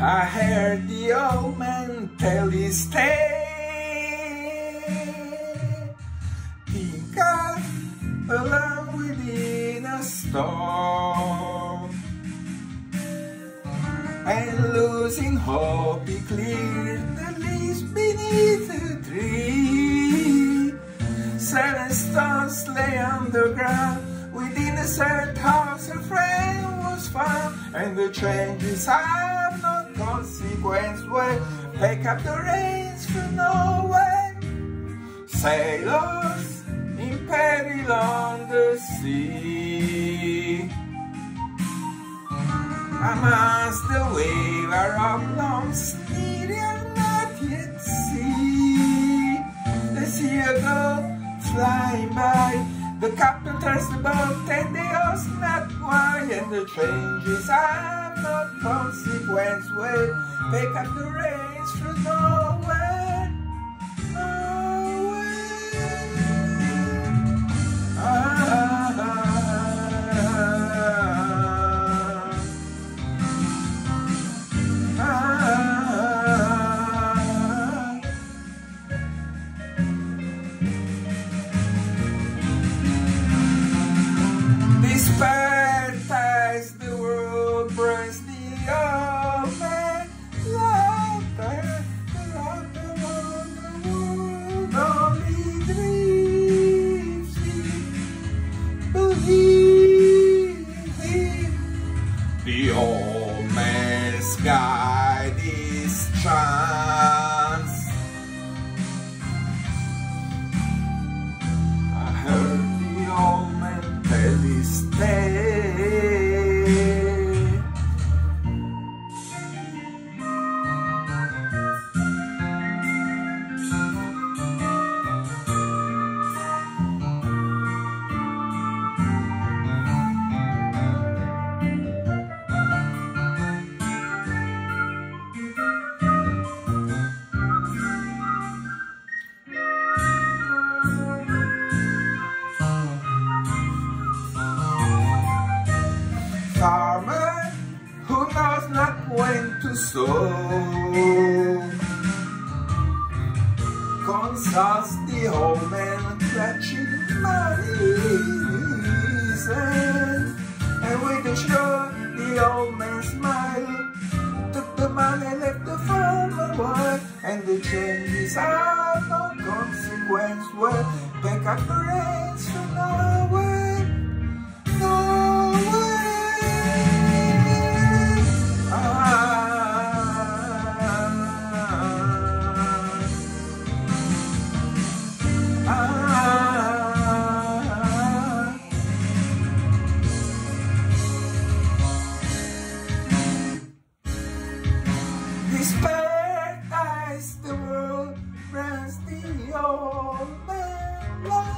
I heard the old man tell his tale. Think of alone within a storm. And losing hope, he cleared the leaves beneath the tree. Seven stones lay underground. Within a certain house, a friend was found. And the have no consequence will pick up the reins from Norway. Sailors in peril on the sea. Amongst the wave are oblongs near not yet see. A girl flying by. The captain turns the boat and they ask not why. And the changes are no consequence will pick up the reins from nowhere. Ah, ah, ah, Despair The old man's guide is chance. Sow consults the old man clutching money and with a shrug the old man smiled took the money left the farmer work and the changes are no consequence well pick up the reins from nowhere sầu bên lắm